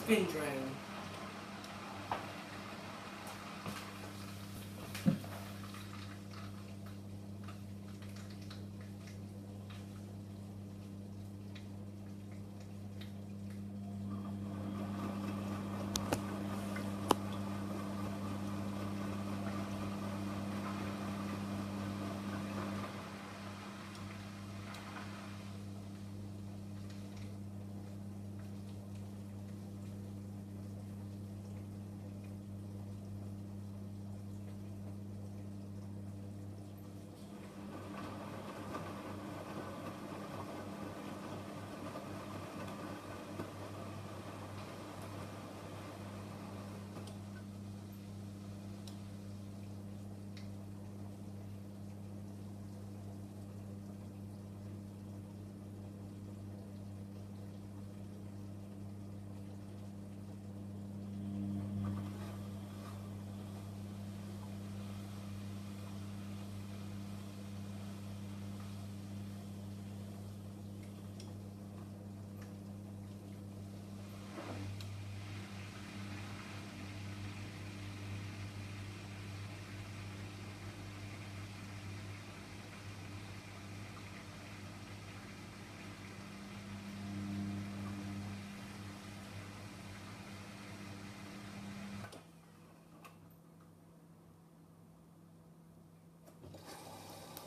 spin drain.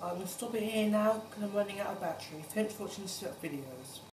I'm going to stop it here now because I'm running out of battery. Thanks for watching the videos.